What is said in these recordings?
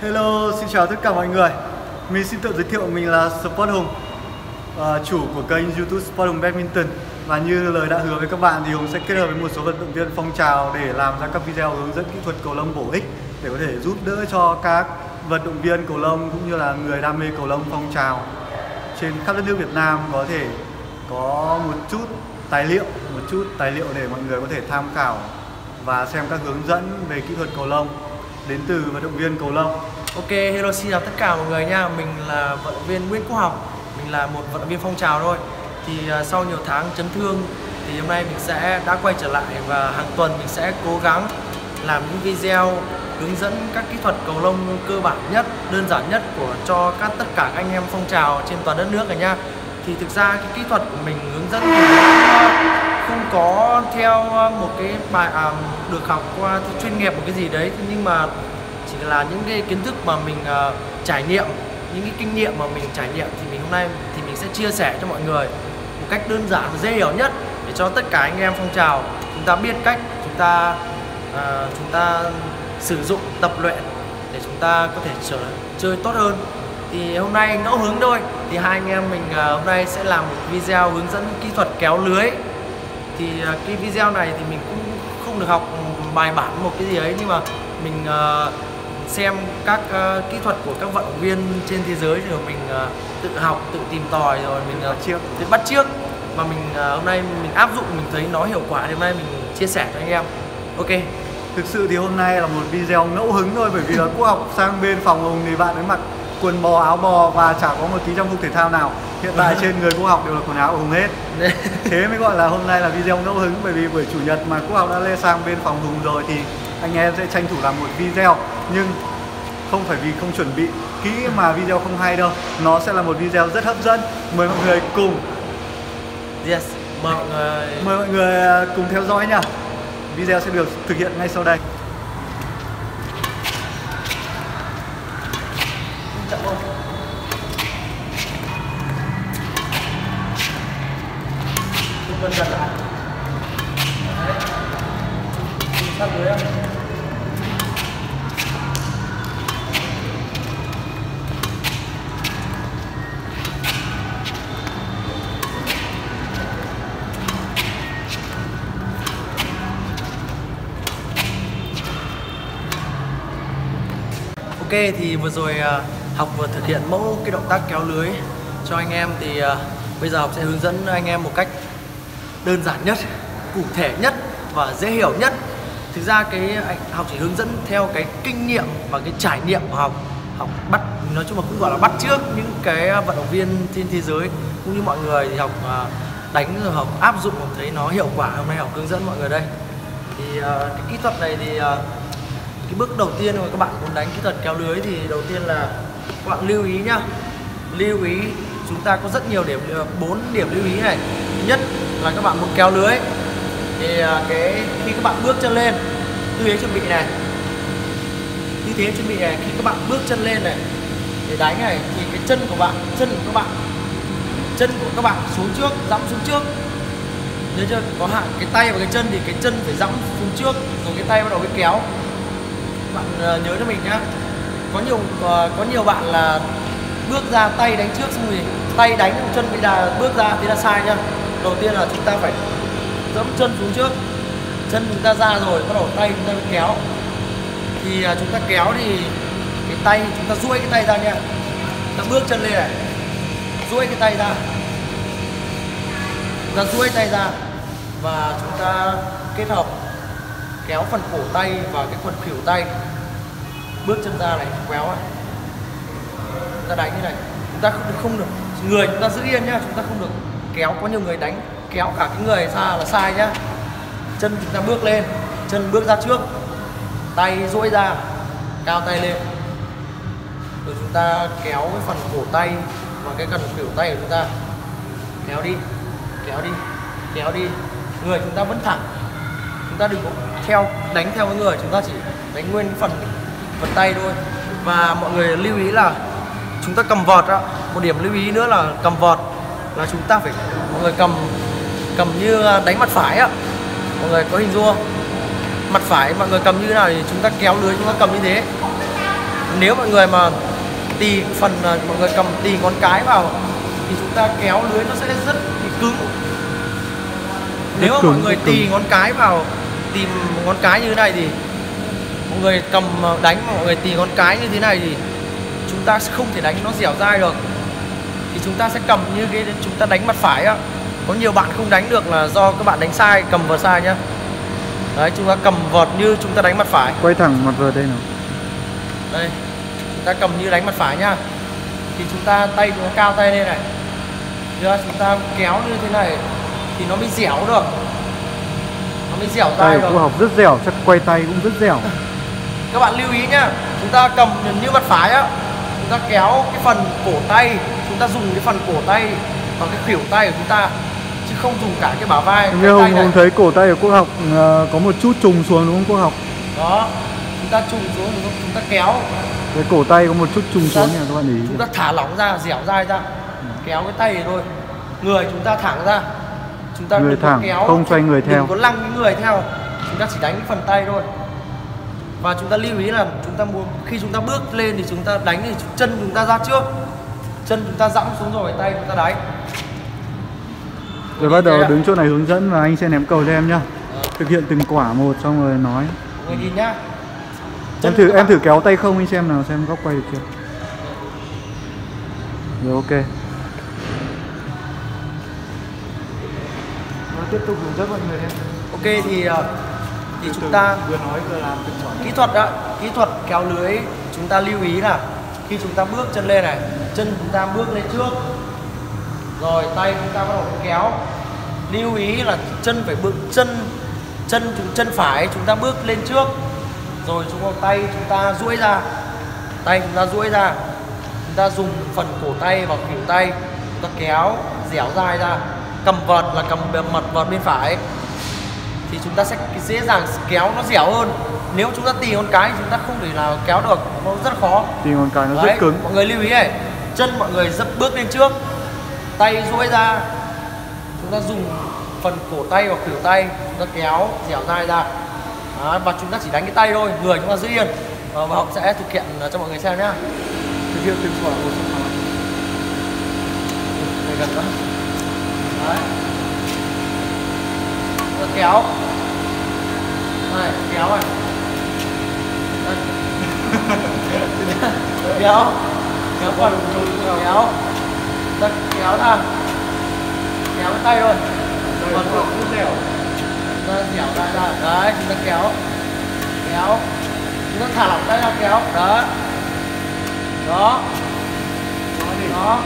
Hello, xin chào tất cả mọi người. Mình xin tự giới thiệu mình là Sport Hùng uh, Chủ của kênh youtube Sport Hùng Badminton. Và như lời đã hứa với các bạn thì Hùng sẽ kết hợp với một số vận động viên phong trào Để làm ra các video hướng dẫn kỹ thuật cầu lông bổ ích Để có thể giúp đỡ cho các vận động viên cầu lông cũng như là người đam mê cầu lông phong trào Trên khắp đất nước Việt Nam có thể có một chút tài liệu Một chút tài liệu để mọi người có thể tham khảo Và xem các hướng dẫn về kỹ thuật cầu lông đến từ vận động viên cầu lông. Ok, hello xin chào tất cả mọi người nha. Mình là vận động viên Nguyễn Quốc Học. Mình là một vận động viên phong trào thôi. Thì uh, sau nhiều tháng chấn thương thì hôm nay mình sẽ đã quay trở lại và hàng tuần mình sẽ cố gắng làm những video hướng dẫn các kỹ thuật cầu lông cơ bản nhất, đơn giản nhất của cho các tất cả các anh em phong trào trên toàn đất nước này nha. Thì thực ra cái kỹ thuật của mình hướng dẫn thì không có theo ờ, một cái bài à, được học qua chuyên nghiệp một cái gì đấy. Nhưng mà chỉ là những cái kiến thức mà mình uh, trải nghiệm những cái kinh nghiệm mà mình trải nghiệm thì mình hôm nay thì mình sẽ chia sẻ cho mọi người một cách đơn giản và dễ hiểu nhất để cho tất cả anh em phong trào chúng ta biết cách chúng ta uh, chúng ta sử dụng tập luyện để chúng ta có thể trở chơi tốt hơn. Thì hôm nay ngẫu hứng thôi. Thì hai anh em mình uh, hôm nay sẽ làm một video hướng dẫn kỹ thuật kéo lưới thì uh, cái video này thì mình cũng không được học bài bản một cái gì ấy nhưng mà mình uh, xem các uh, kỹ thuật của các vận động viên trên thế giới rồi mình uh, tự học tự tìm tòi rồi mình uh, trước. tự bắt trước. Mà mình uh, hôm nay mình áp dụng mình thấy nó hiệu quả thì hôm nay mình chia sẻ cho anh em. Ok. Thực sự thì hôm nay là một video ngẫu hứng thôi bởi vì là quốc học sang bên phòng hùng thì bạn ấy mặc quần bò áo bò và chả có một tí trang phục thể thao nào hiện tại trên người quốc học đều là quần áo của hùng hết thế mới gọi là hôm nay là video ngẫu hứng bởi vì buổi chủ nhật mà quốc học đã lên sang bên phòng hùng rồi thì anh em sẽ tranh thủ làm một video. Nhưng không phải vì không chuẩn bị kỹ mà video không hay đâu. Nó sẽ là một video rất hấp dẫn. Mời mọi người cùng. Yes mời mọi người. Mời mọi người à, cùng theo dõi nha. Video sẽ được thực hiện ngay sau đây thì vừa rồi à, học vừa thực hiện mẫu cái động tác kéo lưới cho anh em thì à, bây giờ học sẽ hướng dẫn anh em một cách đơn giản nhất, cụ thể nhất và dễ hiểu nhất. Thực ra cái học chỉ hướng dẫn theo cái kinh nghiệm và cái trải nghiệm của học. Học bắt nói chung là cũng gọi là bắt trước những cái vận động viên trên thế giới cũng như mọi người thì học à, đánh rồi học áp dụng học thấy nó hiệu quả hôm nay học hướng dẫn mọi người đây. Thì uh, cái kỹ thuật này thì uh, cái bước đầu tiên mà các bạn muốn đánh kỹ thuật kéo lưới thì đầu tiên là các bạn lưu ý nhá. Lưu ý, chúng ta có rất nhiều điểm ờ, bốn điểm lưu ý này. Nhất là các bạn muốn kéo lưới. Thì à, cái, khi các bạn bước chân lên, tư thế chuẩn bị này. Tư thế chuẩn bị này, khi các bạn bước chân lên này, để đánh này, thì cái chân của bạn, chân của các bạn, chân của các bạn xuống trước, dẫm xuống trước. Nếu chưa? Có hạn, cái tay và cái chân thì cái chân phải dẫm xuống trước rồi cái tay bắt đầu mới kéo bạn ờ, nhớ cho mình nhá. Có nhiều ờ, có nhiều bạn là bước ra tay đánh trước xong rồi tay đánh, chân bị đà, bước ra thì là sai nhá. Đầu tiên là chúng ta phải dẫm chân xuống trước. Chân chúng ta ra rồi, bắt đầu tay chúng ta mới kéo. Thì à, chúng ta kéo thì cái tay, chúng ta duỗi cái tay ra nha. Ta bước chân lên này. Duỗi cái tay ra. Chúng ta duỗi tay ra và chúng ta kết hợp kéo phần cổ tay và cái phần khỉu tay. Bước chân ra này kéo này chúng ta đánh như này. Chúng ta không được không được. Người chúng ta giữ yên nhá, chúng ta không được kéo có nhiều người đánh, kéo cả cái người ra là sai nhá. Chân chúng ta bước lên, chân bước ra trước. Tay duỗi ra, cao tay lên. Rồi chúng ta kéo cái phần cổ tay và cái phần khỉu tay của chúng ta. Kéo đi kéo đi kéo đi. Người chúng ta vẫn thẳng. Chúng ta đừng có theo đánh theo cái người chúng ta chỉ đánh nguyên phần phần tay thôi. Và mọi người lưu ý là chúng ta cầm vọt á một điểm lưu ý nữa là cầm vọt là chúng ta phải mọi người cầm cầm như đánh mặt phải á. Mọi người có hình dung không? Mặt phải mọi người cầm như thế nào thì chúng ta kéo lưới chúng ta cầm như thế. Nếu mọi người mà tì phần à, mọi người cầm tì ngón cái vào thì chúng ta kéo lưới nó sẽ rất cứng. Nếu mà mọi người tì ngón cái vào tìm ngón cái như thế này thì mọi người cầm à, đánh mà mọi người tì ngón cái như thế này thì chúng ta sẽ không thể đánh nó dẻo dai được. Thì chúng ta sẽ cầm như cái chúng ta đánh mặt phải á. Có nhiều bạn không đánh được là do các bạn đánh sai cầm vợt sai nhá. Đấy chúng ta cầm vợt như chúng ta đánh mặt phải. Quay thẳng mặt vợt đây nào. Đây chúng ta cầm như đánh mặt phải nhá. Thì chúng ta tay chúng ta cao tay lên này. Chưa? chúng ta kéo như thế này thì nó mới dẻo được nó mới dẻo tay cô học rất dẻo chắc quay tay cũng rất dẻo. Các bạn lưu ý nhá chúng ta cầm như mặt phải á chúng ta kéo cái phần cổ tay chúng ta dùng cái phần cổ tay và cái khuỷu tay của chúng ta chứ không dùng cả cái bả vai như này. hùng thấy cổ tay của cô học ờ, có một chút trùng xuống đúng không cô học? Đó chúng ta trùng xuống chúng ta kéo. Cái cổ tay có một chút trùng xuống nha các bạn để ý chúng ta thả lỏng ra dẻo dai ra. Kéo cái tay này thôi. Người chúng ta thẳng ra chúng ta Người thẳng, kéo không xoay người theo. đừng có lăng người theo. Chúng ta chỉ đánh phần tay thôi. Và chúng ta lưu ý là chúng ta muốn khi chúng ta bước lên thì chúng ta đánh thì chân chúng ta ra trước. Chân chúng ta dõng xuống rồi tay chúng ta đánh rồi bắt đầu đứng chỗ này hướng dẫn và anh sẽ ném cầu cho em nhá. Thực hiện từng quả một xong rồi nói. Người nhìn nhá. Em thử em thử kéo tay không anh xem nào xem góc quay được chưa. Rồi ok tiếp tục hướng dẫn mọi người em ok thì ờ, thì chúng ta vừa nói vừa làm kỹ thuật đó kỹ thuật kéo lưới chúng ta lưu ý là khi chúng ta bước chân lên này chân chúng ta bước lên trước. Rồi tay chúng ta bắt đầu kéo. Lưu ý là chân phải bước chân chân chúng chân phải chúng ta bước lên trước. Rồi chúng ta tay chúng ta duỗi ra. Tay chúng ta duỗi ra. Chúng ta dùng phần cổ tay và khuỷu tay. Chúng ta kéo dẻo dai ra cầm vợt là cầm mặt vợt bên phải. Thì chúng ta sẽ dễ dàng kéo nó dẻo hơn. Nếu chúng ta tì con cái thì chúng ta không thể nào kéo được nó rất khó. Thì ngón cái nó Đấy, rất cứng. mọi người lưu ý này. Chân mọi người dấp bước lên trước tay duỗi ra. Chúng ta dùng phần cổ tay và khuỷu tay chúng ta kéo dẻo dai ra. Đó, và chúng ta chỉ đánh cái tay thôi người chúng ta giữ yên. Ờ, và học sẽ thực hiện cho mọi người xem nhá. Thực hiện xong rồi Đây gần đó đấy kéo. Này kéo này. Đây. kéo. Kéo phần kéo. Ta kéo ra. Kéo cái tay thôi. Còn rất dẻo. Ta dẻo ra ra đấy chúng ta kéo. Kéo. Chúng ta thả lỏng tay ra kéo. Đó. Đó. Đó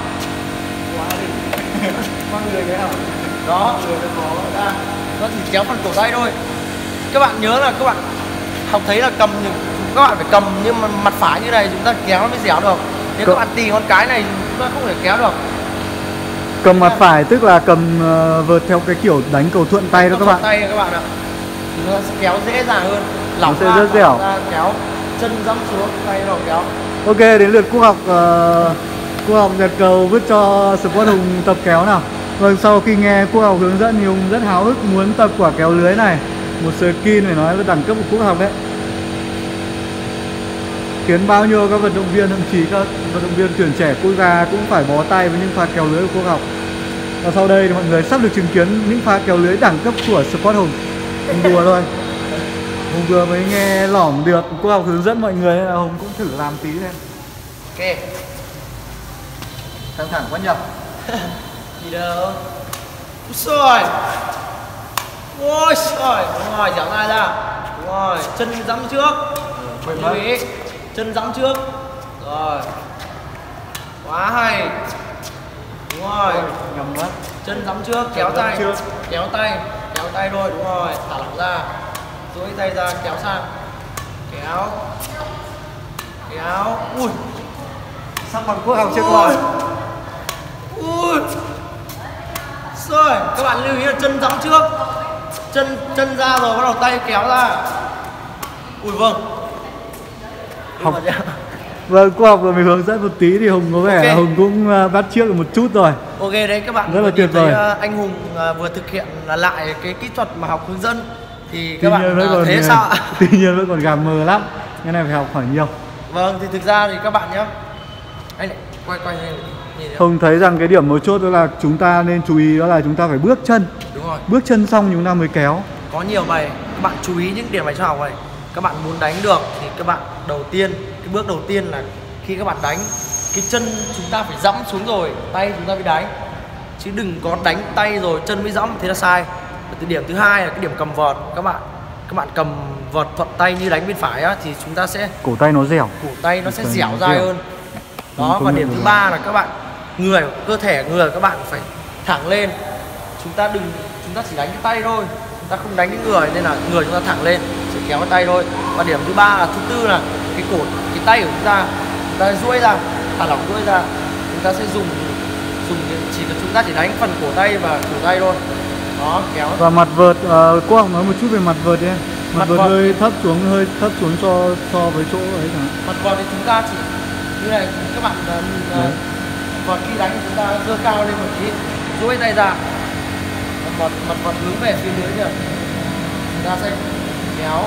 mang người cái hả đó. Ra nó chỉ kéo phần cổ tay thôi. Các bạn nhớ là các bạn học thấy là cầm các bạn phải cầm nhưng mà mặt phải như này chúng ta kéo nó mới dẻo được. Nếu các bạn tì con cái này chúng ta không thể kéo được. Cầm mặt phải tức là cầm ờ, vợt theo cái kiểu đánh cầu thuận tay đó các Nó bạn. thuận tay các bạn ạ. Ta sẽ kéo dễ dàng hơn. Lỏng sẽ ra, rất dẻo. ra, kéo chân dẫm xuống tay đầu kéo. Ok đến lượt quốc học uh, quốc học nhật cầu vứt cho sport hùng tập kéo nào. Vâng sau khi nghe quốc học hướng dẫn thì hùng rất háo hức muốn tập quả kéo lưới này. Một skin phải nói là đẳng cấp của quốc học đấy. Khiến bao nhiêu các vận động viên, thậm chí các vận động viên tuyển trẻ quốc gia cũng phải bó tay với những pha kéo lưới của quốc học và sau đây thì mọi người sắp được chứng kiến những pha kéo lưới đẳng cấp của sport hùng. Hùng đùa thôi. Hùng vừa mới nghe lỏm được quốc học hướng dẫn mọi người nên là hùng cũng thử làm tí xem. Ok căng thẳng quá nhỉ gì đâu? Úi xôi ôi xôi đúng rồi dẻo tay ra? Đúng rồi chân dẫm trước. Quên lưu mất ý chân dẫm trước. Rồi. Quá hay. Đúng rồi. Nhầm mất chân dẫm trước kéo dẫm tay. trước. kéo tay kéo tay thôi đúng rồi. Thả lỏng ra. Duỗi tay ra kéo sang. Kéo. Kéo. Ui. Sắp bằng quốc học chưa Ui. rồi ui rồi các bạn lưu ý là chân dẫm trước. Chân chân ra rồi bắt đầu tay kéo ra. Ui vâng. Học vâng quốc học vừa mới hướng dẫn một tí thì hùng có vẻ Ok. là hùng cũng à, bắt trước được một chút rồi. Ok đấy các bạn Rất là tuyệt vời. ờ, anh hùng ờ, vừa thực hiện là lại cái kỹ thuật mà học hướng dẫn thì tuy các bạn nhiên vẫn còn thấy sao? ạ tuy nhiên vẫn còn gà mờ lắm. Cái này phải học hỏi nhiều. Vâng thì thực ra thì các bạn nhé anh lại quay quay lên nhìn thấy rằng cái điểm mấu chốt đó là chúng ta nên chú ý đó là chúng ta phải bước chân. Đúng rồi. Bước chân xong chúng ta mới kéo. Có nhiều bài các bạn chú ý những điểm này cho học này. Các bạn muốn đánh được thì các bạn đầu tiên cái bước đầu tiên là khi các bạn đánh cái chân chúng ta phải dẫm xuống rồi tay chúng ta mới đánh. Chứ đừng có đánh tay rồi chân mới dẫm thế là sai. Và từ điểm thứ hai là cái điểm cầm vợt. Các bạn các bạn cầm vợt thuận tay như đánh bên phải á, thì chúng ta sẽ Cổ tay nó dẻo. Cổ tay nó sẽ dẻo dẻo. hơn. Đúng, đó và điểm thứ ba là các bạn người cơ thể người các bạn phải thẳng lên. Chúng ta đừng chúng ta chỉ đánh cái tay thôi. Chúng ta không đánh cái người nên là người chúng ta thẳng lên chỉ kéo cái tay thôi. Và điểm thứ ba là thứ tư là cái cổ cái tay của chúng ta chúng ta duỗi ra thả lỏng duỗi ra. Chúng ta sẽ dùng dùng chỉ cần chúng ta chỉ đánh phần cổ tay và cổ tay thôi. Đó kéo. Và mặt vợt, uh, cô học nói một chút về mặt vợt đi Mặt, Mặt vợt vợt. hơi thấp xuống, hơi thấp xuống so so với chỗ ấy hạn. Mặt vợt thì chúng ta chỉ như này các bạn uh, Vợt khi đánh chúng ta giơ cao lên một tí. Duỗi tay ra. Vợt mặt vợt hướng về phía dưới kìa. Chúng ta sẽ kéo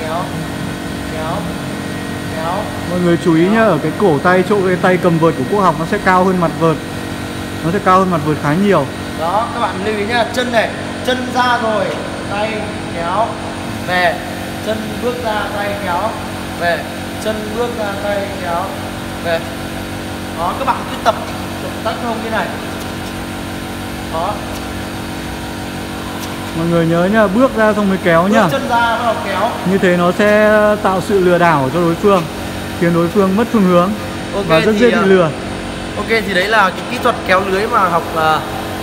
kéo kéo kéo. Mọi người chú ý nhá, ở cái cổ tay, chỗ cái tay cầm vợt của cô học nó sẽ cao hơn mặt vợt. Nó sẽ cao hơn mặt vợt khá nhiều. Đó các bạn lưu ý nhá chân này chân ra rồi tay kéo về. Chân bước ra tay kéo về. Chân bước ra tay kéo về đó các bạn cứ tập động tác không như này. Đó Mọi người nhớ nhá, bước ra xong mới kéo nhá. Chân ra bắt đầu kéo. Như thế nó sẽ tạo sự lừa đảo cho đối phương Khiến đối phương mất phương hướng Ok, Và rất dễ bị à, lừa. ok thì đấy là cái kỹ thuật kéo lưới mà học à,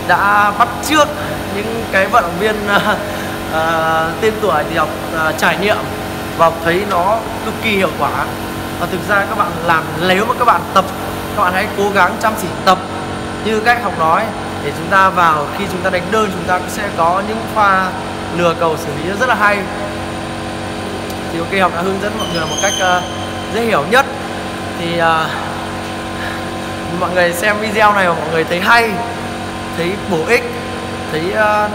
đã bắt trước những cái vận động viên à, à, tên tuổi thì học à, trải nghiệm và học thấy nó cực kỳ hiệu quả. Và thực ra các bạn làm nếu mà các bạn tập các bạn hãy cố gắng chăm chỉ tập như cách học nói để chúng ta vào khi chúng ta đánh đơn chúng ta sẽ có những pha lừa cầu xử lý rất là hay. Thì ok học đã hướng dẫn mọi người một cách uh, dễ hiểu nhất. Thì uh, mọi người xem video này mà mọi người thấy hay thấy bổ ích thấy uh,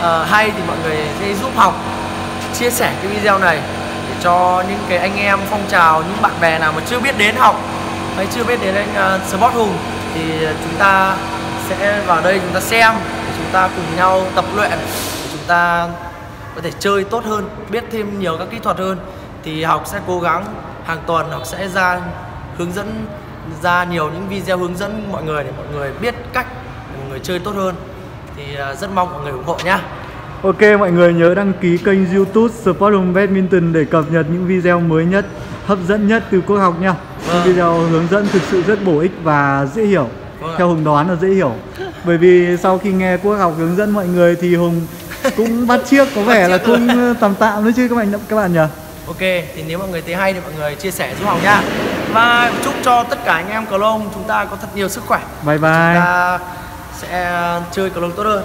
uh, hay thì mọi người sẽ giúp học. Chia sẻ cái video này để cho những cái anh em phong trào những bạn bè nào mà chưa biết đến học hay chưa biết đến anh uh, Sport Hùng. Thì chúng ta sẽ vào đây chúng ta xem để chúng ta cùng nhau tập luyện để chúng ta có thể chơi tốt hơn biết thêm nhiều các kỹ thuật hơn. Thì học sẽ cố gắng hàng tuần học sẽ ra hướng dẫn ra nhiều những video hướng dẫn mọi người để mọi người biết cách để mọi người chơi tốt hơn. Thì à, rất mong mọi người ủng hộ nhá. Ok mọi người nhớ đăng ký kênh youtube Sport Home Badminton để cập nhật những video mới nhất, hấp dẫn nhất từ quốc học nha. Vâng. video hướng dẫn thực sự rất bổ ích và dễ hiểu. Vâng. Theo Hùng đoán là dễ hiểu. Bởi vì sau khi nghe quốc học hướng dẫn mọi người thì Hùng cũng bắt chiếc có vẻ là chiếc rồi. cũng tạm tạm nữa chứ các bạn các bạn nhỉ? Ok, thì nếu mọi người thấy hay thì mọi người chia sẻ giúp Hồng nha. Và chúc cho tất cả anh em cờ lông chúng ta có thật nhiều sức khỏe. Bye Chúng bye ta sẽ chơi cờ lông tốt hơn